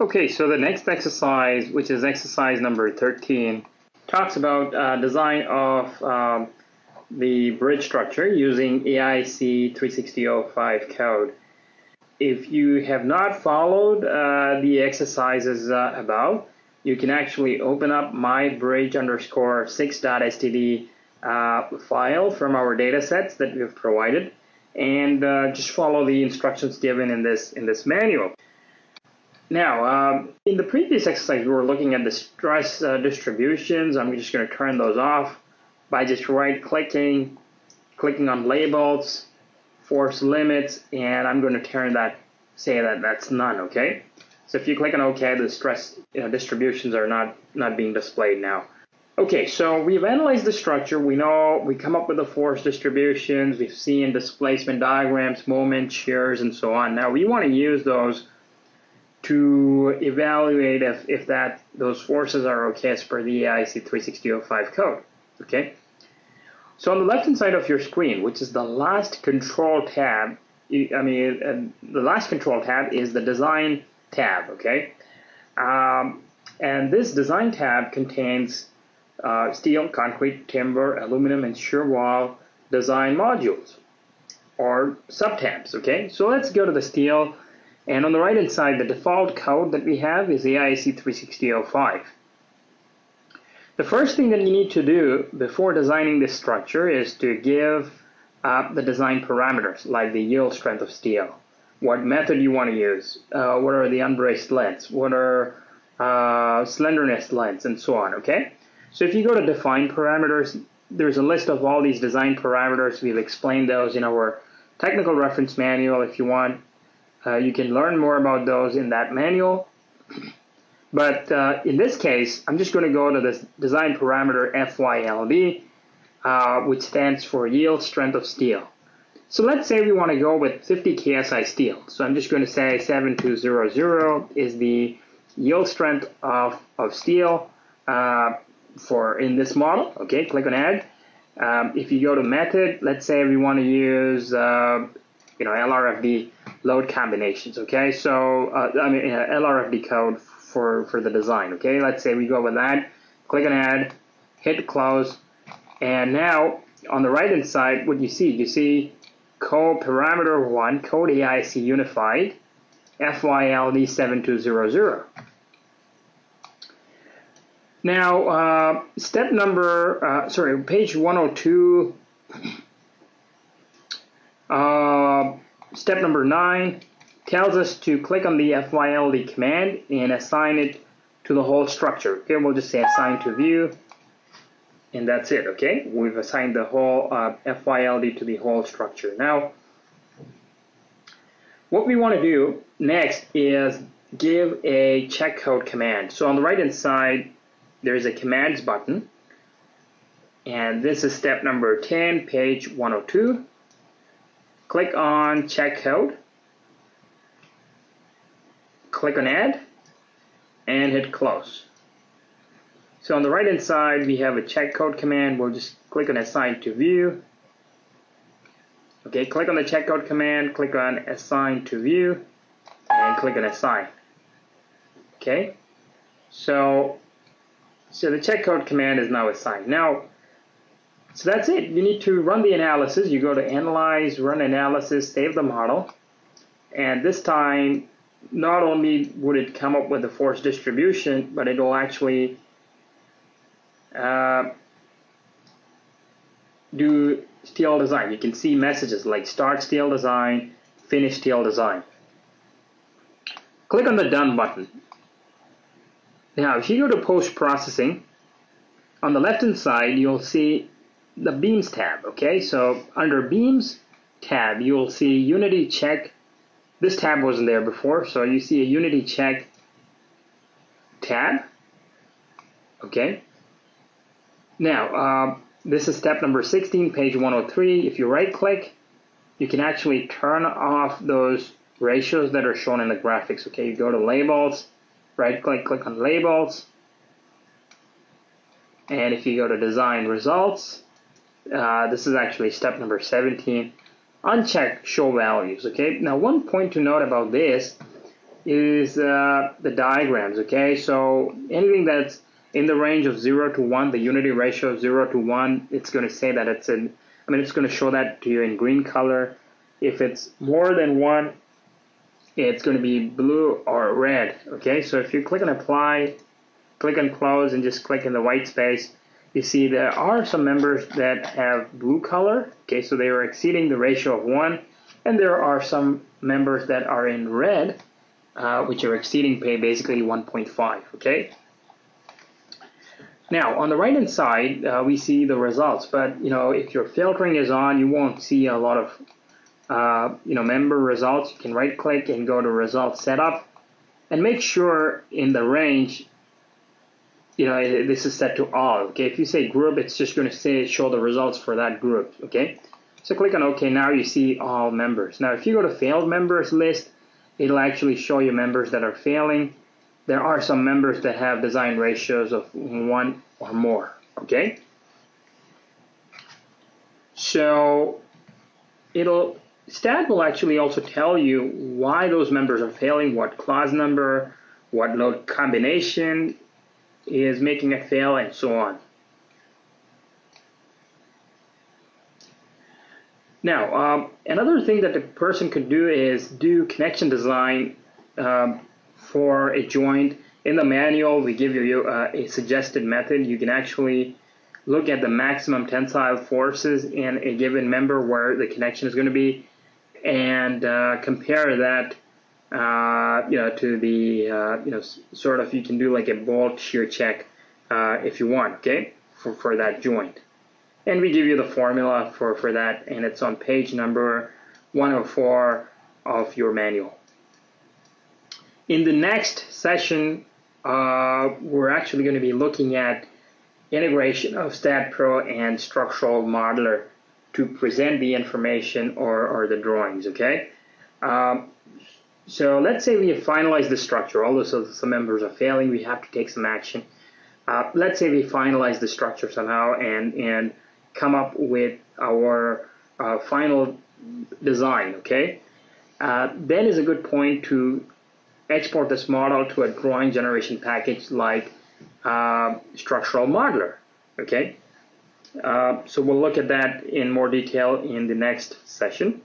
Okay, so the next exercise, which is exercise number 13, talks about uh, design of um, the bridge structure using AISC 36005 code. If you have not followed uh, the exercises uh, above, you can actually open up my bridge underscore 6.std uh, file from our data sets that we've provided and uh, just follow the instructions given in this in this manual. Now, um, in the previous exercise, we were looking at the stress uh, distributions. I'm just going to turn those off by just right-clicking, clicking on labels, force limits, and I'm going to turn that, say that that's none, okay? So if you click on OK, the stress you know, distributions are not, not being displayed now. Okay, so we've analyzed the structure. We know we come up with the force distributions. We've seen displacement diagrams, moment, shears, and so on. Now we want to use those to evaluate if, if that those forces are okay as per the AISC 36005 code. Okay. So on the left hand side of your screen, which is the last control tab, I mean uh, the last control tab is the design tab. Okay. Um, and this design tab contains uh, steel, concrete, timber, aluminum, and shear wall design modules or subtabs. Okay. So let's go to the steel and on the right hand side, the default code that we have is AISC 36005. The first thing that you need to do before designing this structure is to give uh, the design parameters, like the yield strength of steel, what method you want to use, uh, what are the unbraced lengths, what are uh, slenderness lengths, and so on, okay? So if you go to define parameters, there's a list of all these design parameters. We've explained those in our technical reference manual. If you want uh, you can learn more about those in that manual. But uh, in this case, I'm just going to go to this design parameter FYLD, uh, which stands for yield strength of steel. So let's say we want to go with 50 KSI steel. So I'm just going to say 7200 is the yield strength of, of steel uh, for in this model. Okay, click on add. Um, if you go to method, let's say we want to use uh, you know LRFD load combinations. Okay, so uh, I mean uh, LRFD code for for the design. Okay, let's say we go with that. Click on add, hit close, and now on the right hand side, what you see, you see code parameter one, code AISC unified, FYLD 7200. Now, uh, step number, uh, sorry, page 102 uh, step number nine tells us to click on the FYLD command and assign it to the whole structure. Okay, we'll just say assign to view, and that's it. Okay, we've assigned the whole uh, FYLD to the whole structure. Now, what we want to do next is give a check code command. So on the right hand side, there's a commands button, and this is step number 10, page 102 click on check code, click on add, and hit close. So on the right hand side we have a check code command, we'll just click on assign to view. Okay, click on the check code command, click on assign to view, and click on assign. Okay, so so the check code command is now assigned. Now so that's it. You need to run the analysis. You go to Analyze, Run Analysis, save the model. And this time, not only would it come up with the force distribution, but it will actually uh, do steel design. You can see messages like start steel design, finish steel design. Click on the done button. Now, if you go to post processing, on the left hand side, you'll see the beams tab. Okay, so under beams tab, you will see unity check. This tab wasn't there before, so you see a unity check tab. Okay. Now, uh, this is step number 16, page 103. If you right click, you can actually turn off those ratios that are shown in the graphics. Okay, you go to labels, right click, click on labels. And if you go to design results, uh, this is actually step number 17. Uncheck show values. Okay. Now, one point to note about this is uh, the diagrams, okay? So anything that's in the range of 0 to 1, the unity ratio of 0 to 1, it's going to say that it's in, I mean, it's going to show that to you in green color. If it's more than 1, it's going to be blue or red, okay? So if you click on apply, click on close, and just click in the white space, you see there are some members that have blue color, okay? So they are exceeding the ratio of 1, and there are some members that are in red, uh, which are exceeding pay basically 1.5, okay? Now, on the right-hand side, uh, we see the results, but you know, if your filtering is on, you won't see a lot of uh, you know member results. You can right-click and go to Results Setup, and make sure in the range, you know, this is set to all. Okay, if you say group, it's just going to say show the results for that group. Okay, so click on OK. Now you see all members. Now, if you go to Failed Members list, it'll actually show you members that are failing there are some members that have design ratios of one or more, okay? So it'll stat will actually also tell you why those members are failing, what clause number, what load combination is making it fail, and so on. Now, um, another thing that the person could do is do connection design um, for a joint. In the manual, we give you uh, a suggested method. You can actually look at the maximum tensile forces in a given member where the connection is going to be and uh, compare that uh, you know to the uh, you know sort of you can do like a bolt shear check uh, if you want okay for, for that joint and we give you the formula for for that and it's on page number 104 of your manual in the next session, uh, we're actually going to be looking at integration of STAAD.Pro and Structural Modeler to present the information or, or the drawings, okay? Um, so let's say we have finalized the structure, although some members are failing, we have to take some action. Uh, let's say we finalize the structure somehow and, and come up with our uh, final design, okay? Uh, then is a good point to export this model to a drawing generation package like uh, structural modeler. Okay, uh, so we'll look at that in more detail in the next session.